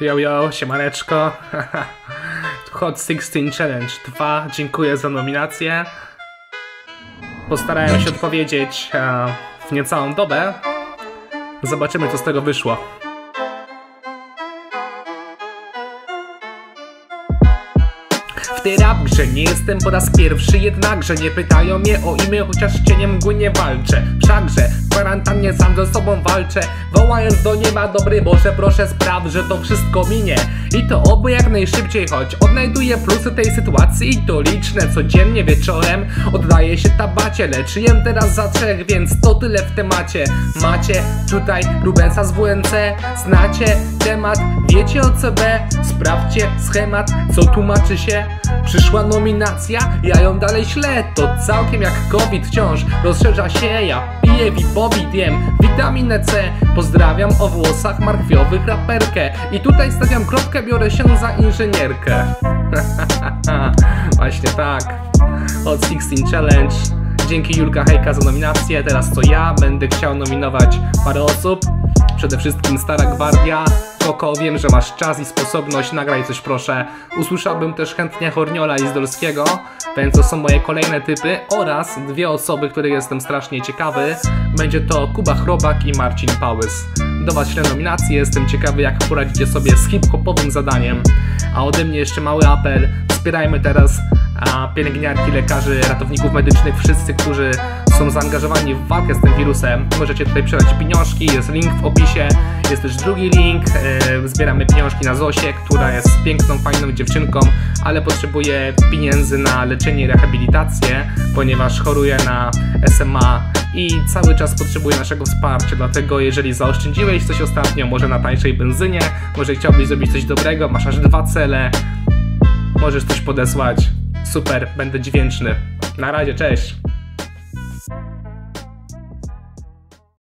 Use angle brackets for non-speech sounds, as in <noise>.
Yo, yo, siemaneczko. <laughs> Hot 16 Challenge 2. Dziękuję za nominację. Postarałem się odpowiedzieć e, w niecałą dobę. Zobaczymy, co z tego wyszło. W tej rap grze nie jestem po raz pierwszy Jednakże nie pytają mnie o imię Chociaż cieniem nie walczę. Wszakże w kwarantannie sam ze sobą walczę Wołając do nieba dobry Boże proszę spraw, że to wszystko minie. I to oby jak najszybciej choć Odnajduję plusy tej sytuacji i to liczne. Codziennie wieczorem oddaję się tabacie Lecz jem teraz za trzech, więc to tyle w temacie. Macie tutaj Rubensa z WNC Znacie temat, wiecie o CB Sprawdźcie schemat, co tłumaczy się. Przyszła nominacja, ja ją dalej ślę To całkiem jak COVID wciąż rozszerza się. Ja piję Vipowit, jem witaminę C. Pozdrawiam o włosach markwiowych raperkę. I tutaj stawiam kropkę, biorę się za inżynierkę. <laughs> Właśnie tak. Hot 16 Challenge. Dzięki Julka Hejka za nominację. Teraz to ja będę chciał nominować parę osób Przede wszystkim Stara Gwardia Koko, wiem, że masz czas i sposobność, nagraj coś proszę. Usłyszałbym też chętnie Horniola i Zdolskiego, więc to są moje kolejne typy oraz dwie osoby, których jestem strasznie ciekawy. Będzie to Kuba Chrobak i Marcin Pałys. Do Was ślę nominacje, jestem ciekawy jak poradzicie sobie z hip-hopowym zadaniem. A ode mnie jeszcze mały apel, wspierajmy teraz a pielęgniarki, lekarzy, ratowników medycznych, wszyscy, którzy są zaangażowani w walkę z tym wirusem. Możecie tutaj przelać pieniążki, jest link w opisie, jest też drugi link. Yy, zbieramy pieniążki na Zosię, która jest piękną, fajną dziewczynką, ale potrzebuje pieniędzy na leczenie i rehabilitację, ponieważ choruje na SMA i cały czas potrzebuje naszego wsparcia. Dlatego, jeżeli zaoszczędziłeś coś ostatnio, może na tańszej benzynie, może chciałbyś zrobić coś dobrego, masz aż dwa cele, możesz coś podesłać. Super, będę dźwięczny. Na razie, cześć.